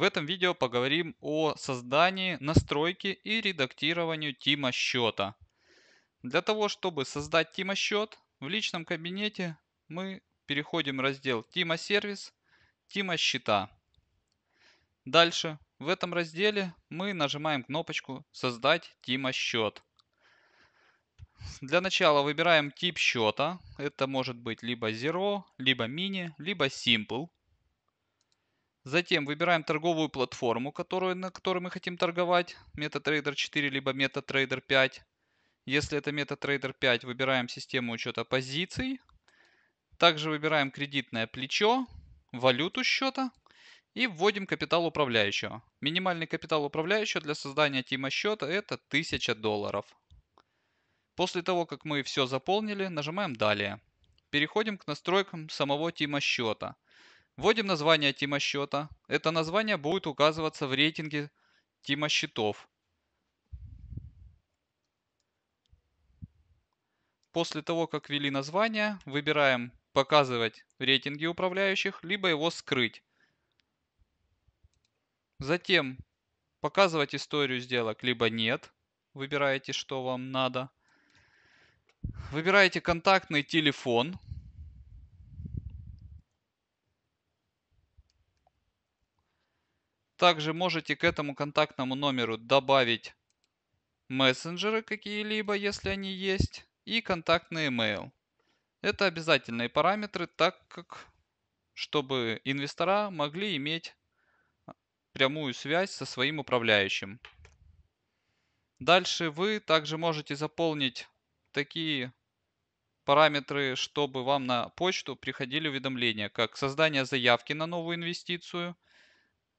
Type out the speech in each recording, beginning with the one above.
В этом видео поговорим о создании, настройке и редактированию тима счета. Для того, чтобы создать тима счет, в личном кабинете мы переходим в раздел Тима сервис, Тима счета. Дальше в этом разделе мы нажимаем кнопочку «Создать Тима счет». Для начала выбираем тип счета. Это может быть либо Zero, либо Mini, либо Simple. Затем выбираем торговую платформу, которую, на которой мы хотим торговать. MetaTrader 4 либо MetaTrader 5. Если это MetaTrader 5, выбираем систему учета позиций. Также выбираем кредитное плечо, валюту счета и вводим капитал управляющего. Минимальный капитал управляющего для создания тима счета это 1000 долларов. После того, как мы все заполнили, нажимаем «Далее». Переходим к настройкам самого тима счета. Вводим название тима счета. Это название будет указываться в рейтинге тима счетов. После того, как ввели название, выбираем «Показывать рейтинги управляющих», либо его скрыть. Затем показывать историю сделок, либо нет. Выбираете, что вам надо. Выбираете контактный телефон. Также можете к этому контактному номеру добавить мессенджеры какие-либо, если они есть, и контактный email. Это обязательные параметры, так как чтобы инвестора могли иметь прямую связь со своим управляющим. Дальше вы также можете заполнить такие параметры, чтобы вам на почту приходили уведомления, как создание заявки на новую инвестицию.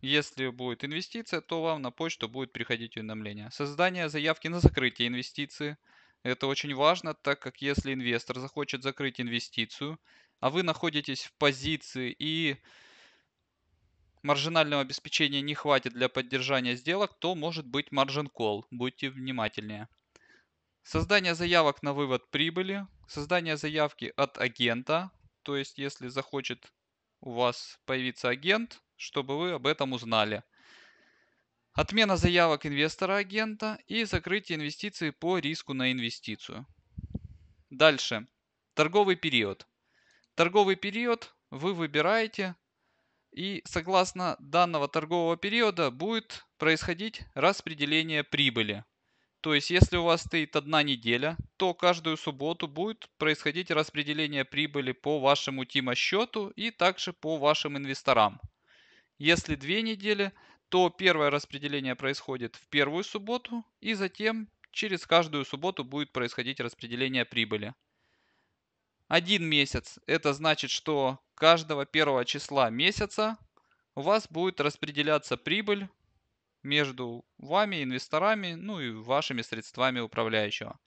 Если будет инвестиция, то вам на почту будет приходить уведомление. Создание заявки на закрытие инвестиции. Это очень важно, так как если инвестор захочет закрыть инвестицию, а вы находитесь в позиции и маржинального обеспечения не хватит для поддержания сделок, то может быть margin call. Будьте внимательнее. Создание заявок на вывод прибыли, создание заявки от агента, то есть если захочет у вас появиться агент, чтобы вы об этом узнали. Отмена заявок инвестора-агента и закрытие инвестиций по риску на инвестицию. Дальше. Торговый период. Торговый период вы выбираете и согласно данного торгового периода будет происходить распределение прибыли. То есть, если у вас стоит одна неделя, то каждую субботу будет происходить распределение прибыли по вашему тима счету и также по вашим инвесторам. Если две недели, то первое распределение происходит в первую субботу и затем через каждую субботу будет происходить распределение прибыли. Один месяц – это значит, что каждого первого числа месяца у вас будет распределяться прибыль между вами, инвесторами, ну и вашими средствами управляющего.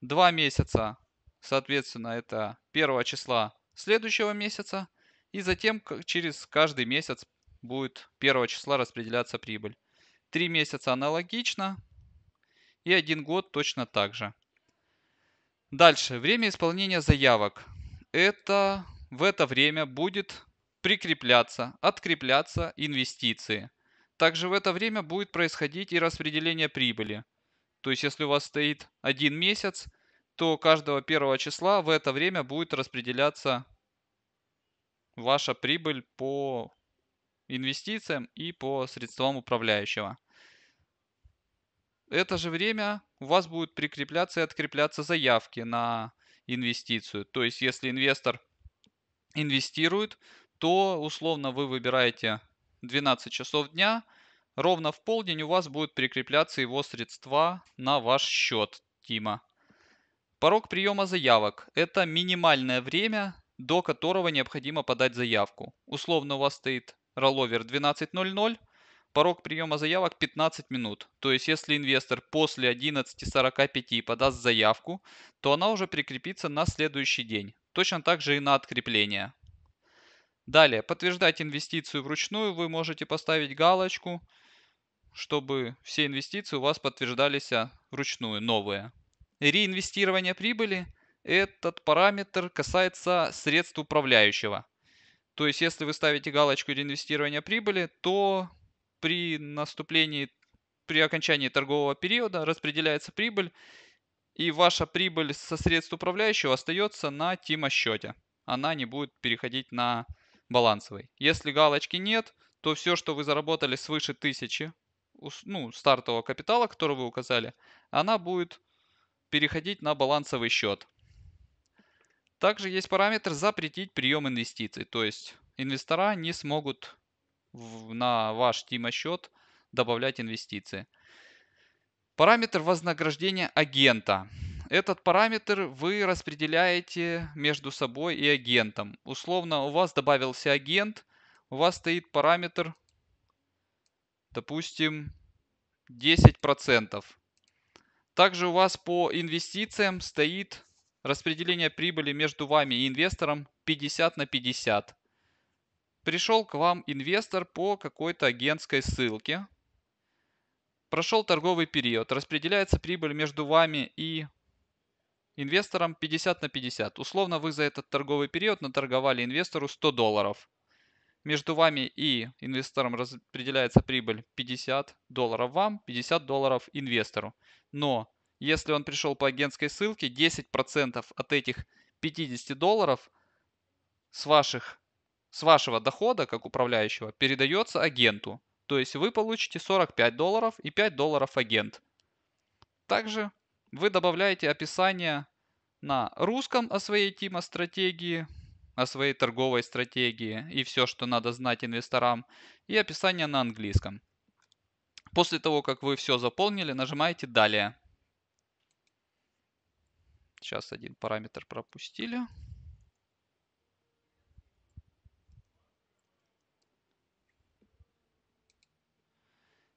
Два месяца, соответственно, это первого числа следующего месяца, и затем через каждый месяц будет первого числа распределяться прибыль. Три месяца аналогично, и один год точно так же. Дальше, время исполнения заявок. Это в это время будет прикрепляться, открепляться инвестиции. Также в это время будет происходить и распределение прибыли. То есть, если у вас стоит один месяц, то каждого первого числа в это время будет распределяться ваша прибыль по инвестициям и по средствам управляющего. Это же время у вас будут прикрепляться и открепляться заявки на инвестицию. То есть, если инвестор инвестирует, то условно вы выбираете 12 часов дня, ровно в полдень у вас будут прикрепляться его средства на ваш счет Тима. Порог приема заявок – это минимальное время, до которого необходимо подать заявку. Условно у вас стоит ролловер 12.00, порог приема заявок 15 минут. То есть если инвестор после 11.45 подаст заявку, то она уже прикрепится на следующий день. Точно так же и на открепление. Далее, подтверждать инвестицию вручную вы можете поставить галочку, чтобы все инвестиции у вас подтверждались а, вручную, новые. Реинвестирование прибыли. Этот параметр касается средств управляющего. То есть, если вы ставите галочку реинвестирования прибыли, то при наступлении, при окончании торгового периода распределяется прибыль, и ваша прибыль со средств управляющего остается на тима счете. Она не будет переходить на балансовый. Если галочки нет, то все, что вы заработали свыше 1000 ну, стартового капитала, который вы указали, она будет переходить на балансовый счет. Также есть параметр запретить прием инвестиций. То есть инвестора не смогут в, на ваш Тима счет добавлять инвестиции. Параметр вознаграждения агента. Этот параметр вы распределяете между собой и агентом. Условно, у вас добавился агент, у вас стоит параметр, допустим, 10%. Также у вас по инвестициям стоит распределение прибыли между вами и инвестором 50 на 50. Пришел к вам инвестор по какой-то агентской ссылке. Прошел торговый период. Распределяется прибыль между вами и инвестором 50 на 50. Условно вы за этот торговый период наторговали инвестору 100 долларов. Между вами и инвестором распределяется прибыль 50 долларов вам, 50 долларов инвестору. Но если он пришел по агентской ссылке, 10% от этих 50 долларов с, ваших, с вашего дохода, как управляющего, передается агенту. То есть вы получите 45 долларов и 5 долларов агент. Также вы добавляете описание на русском о своей тима стратегии, о своей торговой стратегии и все, что надо знать инвесторам, и описание на английском. После того, как вы все заполнили, нажимаете «Далее». Сейчас один параметр пропустили.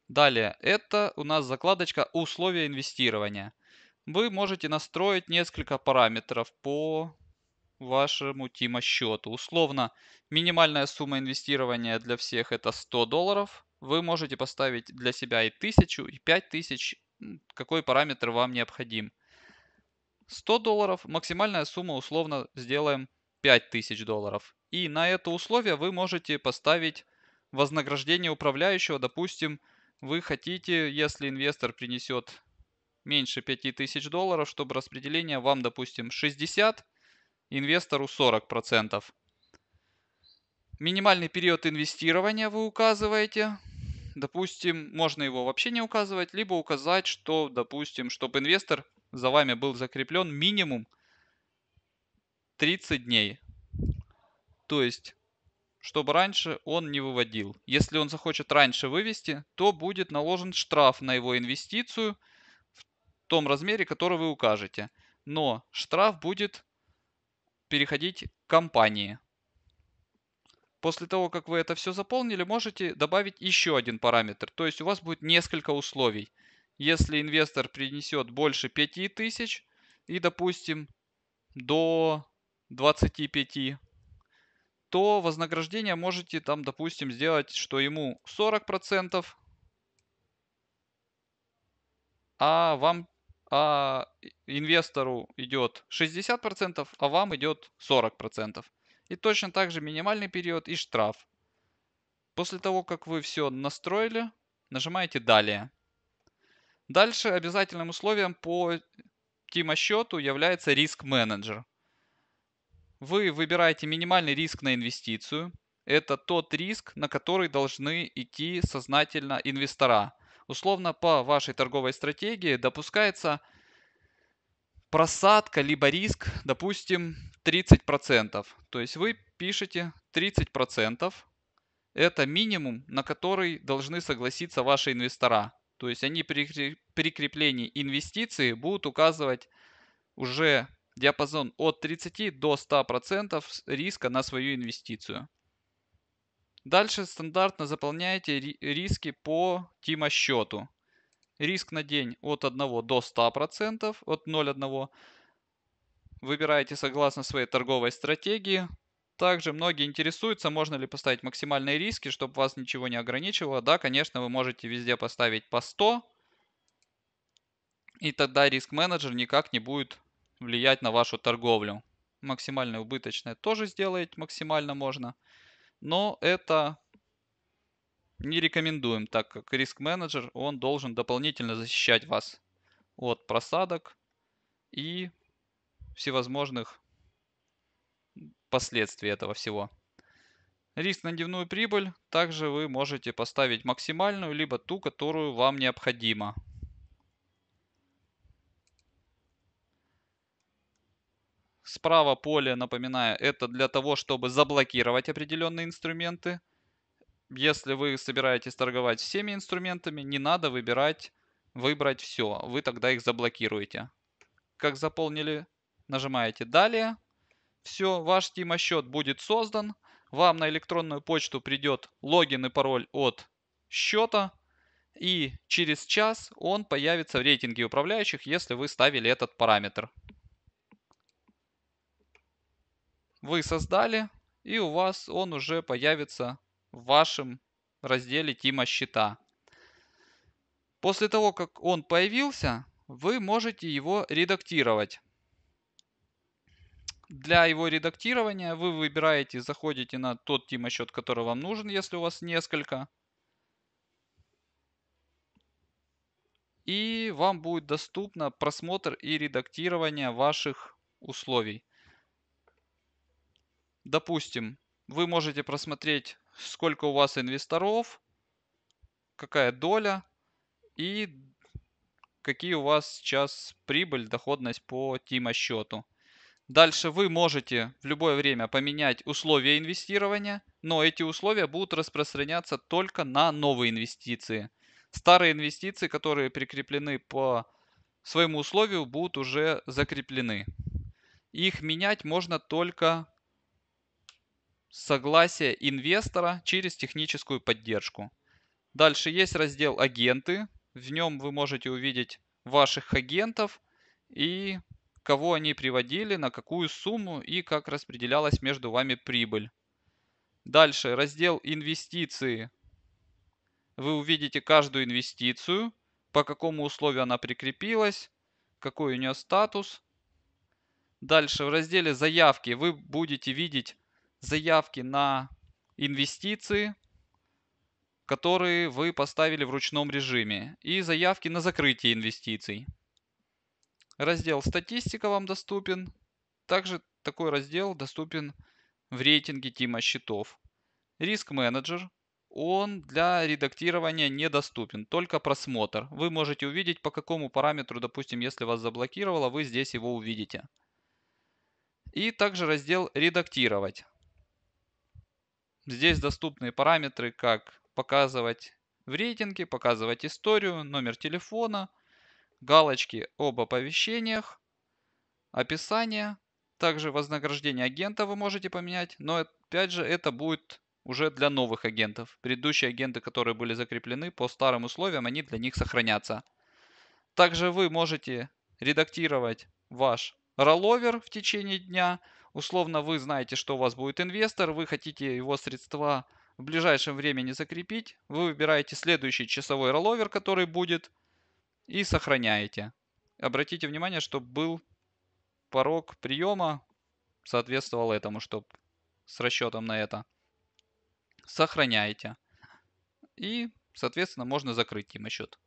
Далее, это у нас закладочка «Условия инвестирования». Вы можете настроить несколько параметров по вашему Тима счету. Условно, минимальная сумма инвестирования для всех это 100 долларов. Вы можете поставить для себя и 1000, и 5000, какой параметр вам необходим. 100 долларов, максимальная сумма условно сделаем 5000 долларов. И на это условие вы можете поставить вознаграждение управляющего. Допустим, вы хотите, если инвестор принесет меньше 5000 долларов, чтобы распределение вам, допустим, 60, инвестору 40%. Минимальный период инвестирования вы указываете. Допустим, можно его вообще не указывать, либо указать, что, допустим, чтобы инвестор за вами был закреплен минимум 30 дней. То есть, чтобы раньше он не выводил. Если он захочет раньше вывести, то будет наложен штраф на его инвестицию в том размере, который вы укажете. Но штраф будет переходить к компании. После того, как вы это все заполнили, можете добавить еще один параметр. То есть у вас будет несколько условий. Если инвестор принесет больше 5000 и, допустим, до 25, то вознаграждение можете там, допустим, сделать, что ему 40%, а вам а инвестору идет 60%, а вам идет 40%. И точно так же минимальный период и штраф. После того, как вы все настроили, нажимаете «Далее». Дальше обязательным условием по тима-счету является риск-менеджер. Вы выбираете минимальный риск на инвестицию. Это тот риск, на который должны идти сознательно инвестора. Условно по вашей торговой стратегии допускается просадка либо риск, допустим, 30%. То есть вы пишете 30%. Это минимум, на который должны согласиться ваши инвестора. То есть они при прикреплении инвестиции будут указывать уже диапазон от 30 до 100% риска на свою инвестицию. Дальше стандартно заполняете риски по тима счету. Риск на день от 1 до 100%, от 0,1. Выбираете согласно своей торговой стратегии. Также многие интересуются, можно ли поставить максимальные риски, чтобы вас ничего не ограничивало. Да, конечно, вы можете везде поставить по 100. И тогда риск-менеджер никак не будет влиять на вашу торговлю. Максимально убыточное тоже сделать максимально можно. но это не рекомендуем, так как риск-менеджер, он должен дополнительно защищать вас от просадок и всевозможных последствий этого всего. Риск на дневную прибыль также вы можете поставить максимальную, либо ту, которую вам необходимо. Справа поле, напоминаю, это для того, чтобы заблокировать определенные инструменты. Если вы собираетесь торговать всеми инструментами, не надо выбирать, выбрать все. Вы тогда их заблокируете. Как заполнили, нажимаете «Далее». Все, ваш Тима-счет будет создан вам на электронную почту придет логин и пароль от счета, и через час он появится в рейтинге управляющих, если вы ставили этот параметр. Вы создали, и у вас он уже появится в вашем разделе Тима счета. После того, как он появился, вы можете его редактировать. Для его редактирования вы выбираете, заходите на тот тимосчет, который вам нужен, если у вас несколько. И вам будет доступно просмотр и редактирование ваших условий. Допустим, вы можете просмотреть, сколько у вас инвесторов, какая доля и какие у вас сейчас прибыль, доходность по тима счету. Дальше вы можете в любое время поменять условия инвестирования, но эти условия будут распространяться только на новые инвестиции. Старые инвестиции, которые прикреплены по своему условию, будут уже закреплены. Их менять можно только согласие инвестора через техническую поддержку. Дальше есть раздел «Агенты». В нем вы можете увидеть ваших агентов и кого они приводили, на какую сумму и как распределялась между вами прибыль. Дальше раздел инвестиции. Вы увидите каждую инвестицию, по какому условию она прикрепилась, какой у нее статус. Дальше в разделе заявки вы будете видеть заявки на инвестиции, которые вы поставили в ручном режиме, и заявки на закрытие инвестиций. Раздел «Статистика» вам доступен. Также такой раздел доступен в рейтинге Тима счетов. Риск менеджер. Он для редактирования недоступен, только просмотр. Вы можете увидеть по какому параметру, допустим, если вас заблокировало, вы здесь его увидите. И также раздел «Редактировать». Здесь доступны параметры, как показывать в рейтинге, показывать историю, номер телефона, галочки об оповещениях, описание, также вознаграждение агента вы можете поменять, но опять же это будет уже для новых агентов. Предыдущие агенты, которые были закреплены по старым условиям, они для них сохранятся. Также вы можете редактировать ваш ролловер в течение дня. Условно вы знаете, что у вас будет инвестор, вы хотите его средства в ближайшем времени закрепить. Вы выбираете следующий часовой ролловер, который будет и сохраняете. Обратите внимание, чтобы был порог приема соответствовал этому, чтобы с расчетом на это. Сохраняете. И, соответственно, можно закрыть им счет.